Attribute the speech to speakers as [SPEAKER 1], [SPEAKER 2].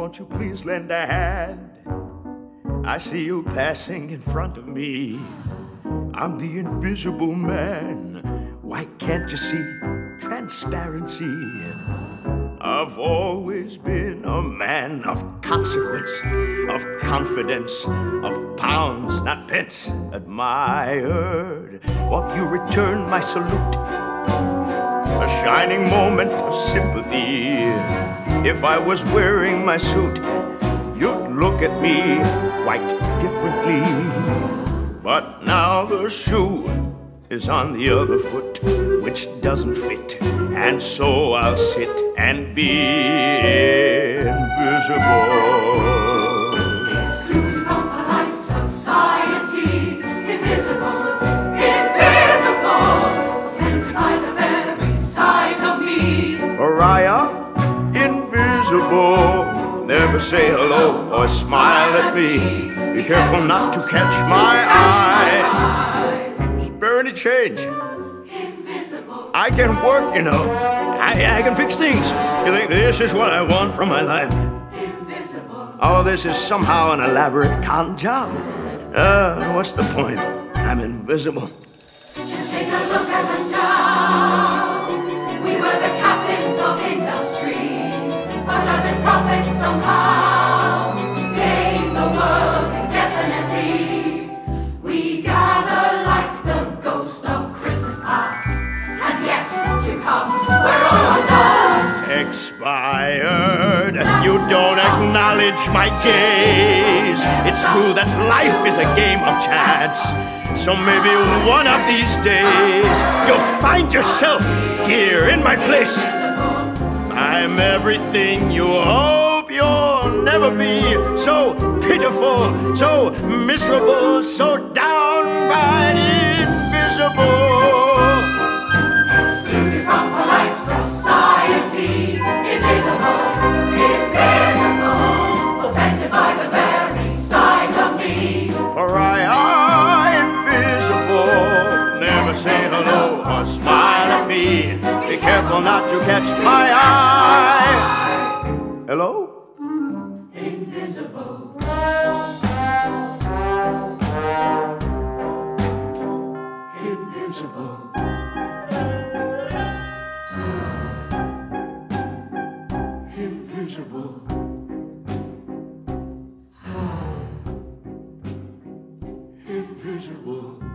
[SPEAKER 1] Won't you please lend a hand? I see you passing in front of me. I'm the invisible man. Why can't you see transparency? I've always been a man of consequence, of confidence, of pounds, not pence, admired. Won't you return my salute? A shining moment of sympathy. If I was wearing my suit, you'd look at me quite differently. But now the shoe is on the other foot, which doesn't fit. And so I'll sit and be invisible. Never say hello or smile at me. Be careful not to catch my eye. Spare any change. I can work, you know. I, I can fix things. You think this is what I want from my life? All of this is somehow an elaborate con job. Uh, what's the point? I'm invisible. Expired. You don't acknowledge my gaze. It's true that life is a game of chance. So maybe one of these days you'll find yourself here in my place. I'm everything you hope you'll never be. So pitiful, so miserable, so downright invisible. Be careful not to catch my eye. Hello? Invisible.
[SPEAKER 2] Invisible.
[SPEAKER 1] Invisible. Invisible.